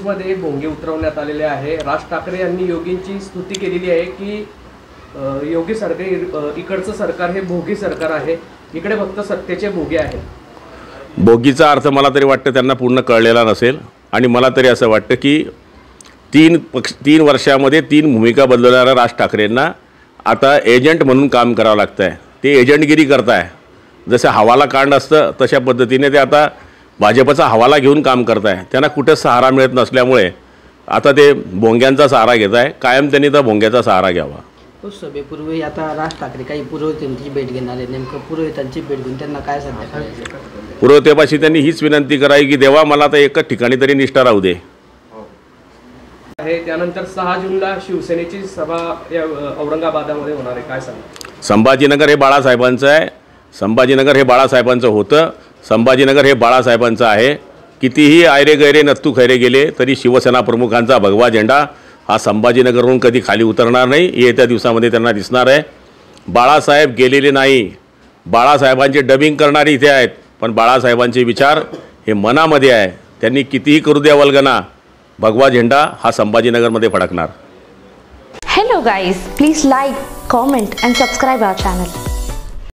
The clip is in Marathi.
ऑफिसमध्ये भोंगे उतरवण्यात आलेले आहे. राज ठाकरे यांनी योगींची स्तुती केलेली आहे की योगी सरकार इकडचं सरकार हे भोगी सरकार आहे. इकडे फक्त सत्तेचे भोगे आहेत. भोगीचा अर्थ मला तरी वाटतं त्यांना पूर्ण कळलेला नसेल. आणि मला तरी असं वाटतं की तीन पक्ष तीन वर्षामध्ये तीन भूमिका बदलणाऱ्या राज ठाकरेंना आता एजंट म्हणून काम करावं लागतं आहे ते एजंटगिरी करताय. जसं हवाला कांड असतं तशा पद्धतीने ते आता भाजपचा हवाला घेऊन काम करताय. त्यांना कुठेच सहारा मिळत नसल्यामुळे आता ते भोंग्यांचा सहारा घेत आहे कायम त्यांनी तर भोंग्याचा सहारा घ्यावा. सभेपूर्वी आता राज ठाकरे काही पुरोहितांची भेट घेणार आहे नेमकं पुरोहितांची भेट घेऊन त्यांना काय सध्या करायचं पुरवतेपाशी त्यांनी हीच विनंती करावी की देवा मला तर एकच ठिकाणी तरी निष्ठा राहू दे. आहे त्यानंतर सहा जूनला शिवसेनेची सभा या औरंगाबादामध्ये होणार आहे. काय सांगा संभाजीनगर हे बाळासाहेबांचं आहे. संभाजीनगर हे बाळासाहेबांचं होतं. संभाजीनगर हे बाळासाहेबांचं आहे. कितीही आयरे गैरे नत्तू खैरे गेले तरी शिवसेना प्रमुखांचा भगवा झेंडा हा संभाजीनगरहून कधी खाली उतरणार नाही येत्या दिवसामध्ये त्यांना दिसणार आहे. बाळासाहेब गेलेले नाही. बाळासाहेबांचे डबिंग करणारे इथे आहेत पण बाळासाहेबांचे विचार हे मनामध्ये आहे. त्यांनी कितीही करू द्या वल्गना भगवा झेंडा हा संभाजीनगरमध्ये फडकणार. Hello guys please like comment and subscribe our channel